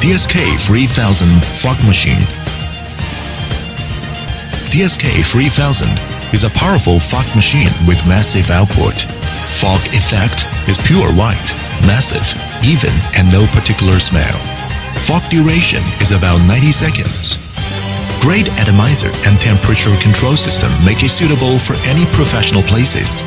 DSK 3000 Fog Machine DSK 3000 is a powerful fog machine with massive output. Fog effect is pure white, massive, even, and no particular smell. Fog duration is about 90 seconds. Great atomizer and temperature control system make it suitable for any professional places.